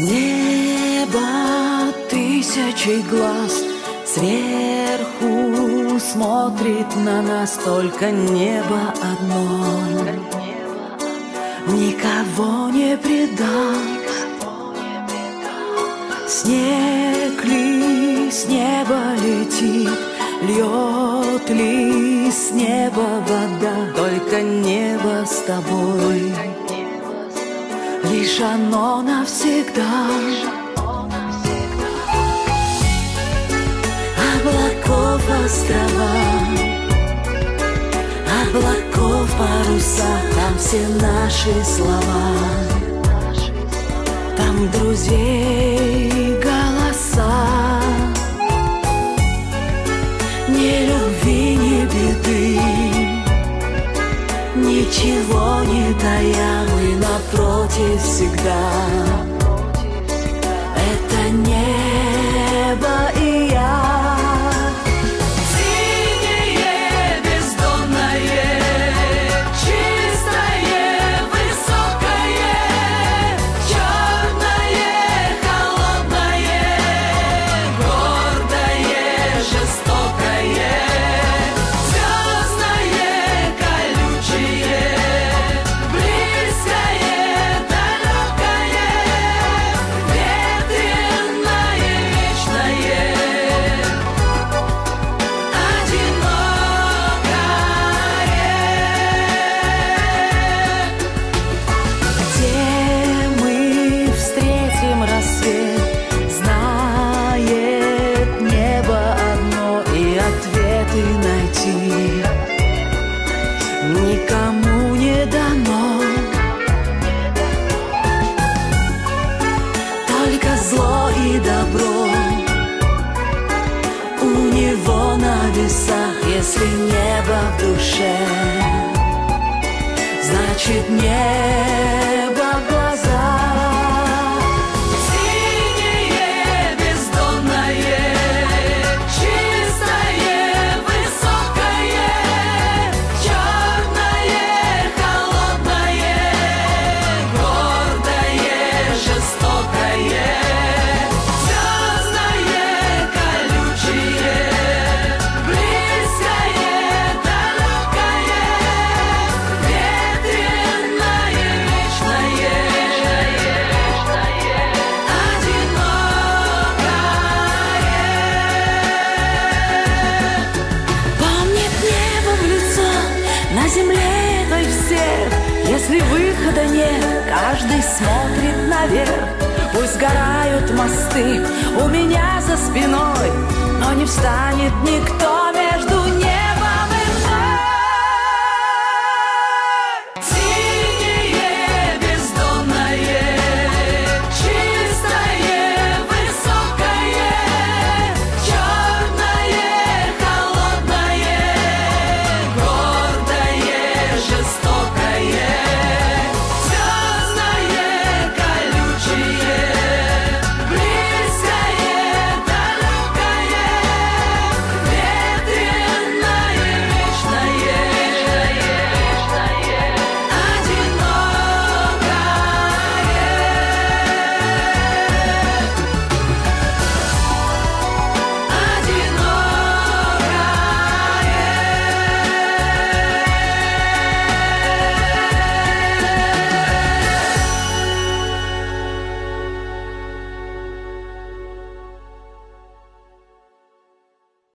Небо тысячи глаз Сверху смотрит на нас Только небо одно. Никого не предал. Снег ли с неба летит Льет ли с неба вода Только небо с тобой Лишь оно навсегда. Облаков острова. Облаков паруса. Там все наши слова. Там друзей голоса Ничего не тая, мы напротив всегда ответы найти. Никому не дано. Только зло и добро у него на весах, если небо в душе, значит небо земле той всех Если выхода нет, каждый смотрит наверх. Пусть горают мосты у меня за спиной Но не встанет никто